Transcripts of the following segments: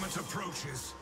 moment approaches.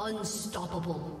Unstoppable.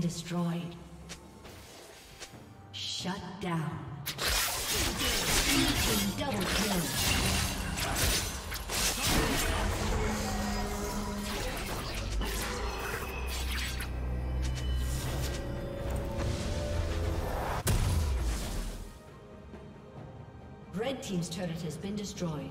Destroyed. Shut down. Double kill. Red Team's turret has been destroyed.